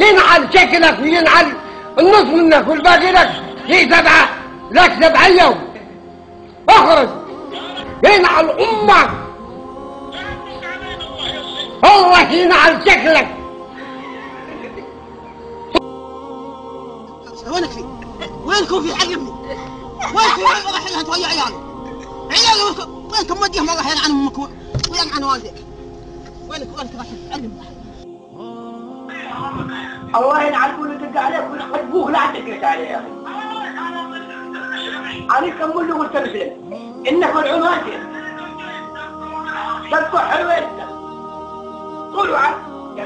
ينعل شكلك وينعل النص منك والباقي لك. هي سبعة لك سبعة يوم. اخرج. ينعل أمك. الله ينعل شكلك. وينك في؟ وينكم في حق ابني؟ وينكم والله حين أنت ويا عيالي عيالي وينكم وينكم موديهم الله يلعن أمك ويلعن والديك. وينك؟ وينك راح تتعلم. الله ينعل كل دق عليك ويحط بوك لا تدقش عليه. يا أخي عليك كم له قلت مسلم انك ملعون تذكر حلوة أنت. قولوا عنه يا